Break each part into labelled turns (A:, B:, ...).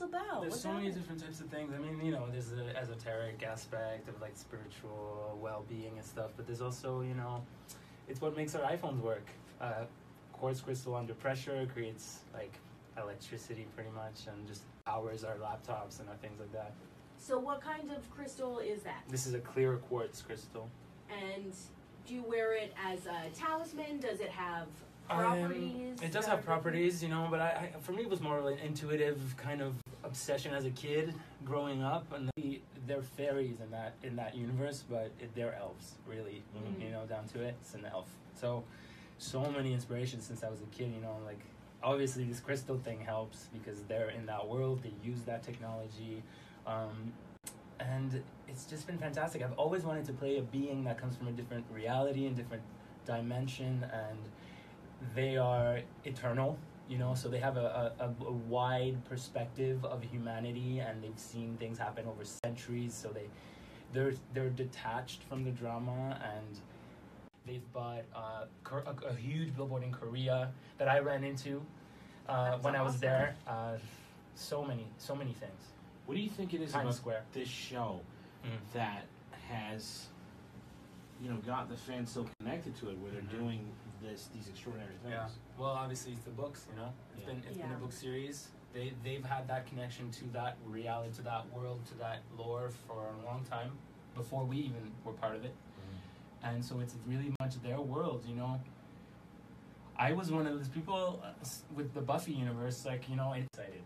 A: about?
B: There's
A: What's
B: so many
A: that?
B: different types of things. I mean, you know, there's the esoteric aspect of like spiritual well-being and stuff, but there's also, you know, it's what makes our iPhones work. Uh, quartz crystal under pressure creates like electricity pretty much, and just powers our laptops and our things like that.
A: So, what kind of crystal is that?
B: This is a clear quartz crystal.
A: And do you wear it as a talisman? Does it have
B: Um,
A: properties?
B: it does have properties, you know, but I, I, for me, it was more of an intuitive kind of obsession as a kid, growing up, and the, they're fairies in that in that universe, but it, they're elves, really.
A: Mhm.
B: You know, down to it, it's an elf. So, so many inspirations since I was a kid. You know, like obviously this crystal thing helps because they're in that world. They use that technology. Um, and it's just been fantastic. I've always wanted to play a being that comes from a different reality and different dimension, and they are eternal. You know, so they have a, a, a wide perspective of humanity, and they've seen things happen over centuries. So they they're they're detached from the drama, and they've bought uh, a, a huge billboard in Korea that I ran into uh, when I was there. Uh, so many, so many things.
C: What do you think it is
B: Times
C: about
B: Square.
C: this show
B: Mm.
C: that has, you know, got the fans so connected to it, where they're
B: Mhm.
C: doing this these extraordinary things?
B: Yeah. Well, obviously it's the books. You know, it's
C: Yeah.
B: been it's been a book series. They they've had that connection to that reality, to that world, to that lore for a long time before we even were part of it. And so it's really much their world. You know. I was one of those people uh, with the Buffy universe, like you know, excited.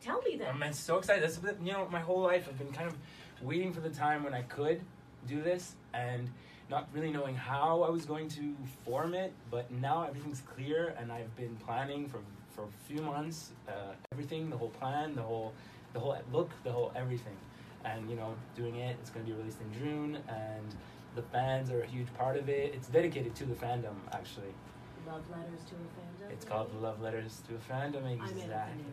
A: Tell me that.
B: I'm so excited. That's you know, my whole life I've been kind of waiting for the time when I could do this and not really knowing how I was going to form it. But now everything's clear, and I've been planning for for a few months. Uh, everything, the whole plan, the whole the whole look, the whole everything, and you know, doing it. It's going to be released in June, and the fans are a huge part of it. It's dedicated to the fandom, actually.
A: Love letters to a fandom.
B: It's called Love Letters to a Fandom. Exactly.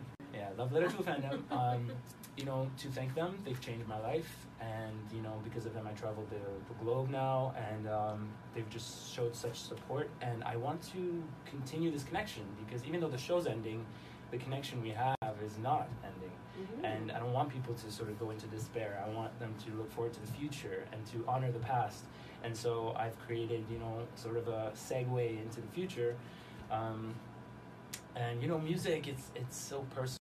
B: Yeah, love letter to a fandom. Um, you know, to thank them, they've changed my life, and you know, because of them, I travel the, the globe now, and um, they've just showed such support. And I want to continue this connection because even though the show's ending, the connection we have is not ending.
A: Mhm.
B: And I don't want people to sort of go into despair. I want them to look forward to the future and to honor the past. And so I've created, you know, sort of a segue into the future. Um, and you know, music it's it's so personal.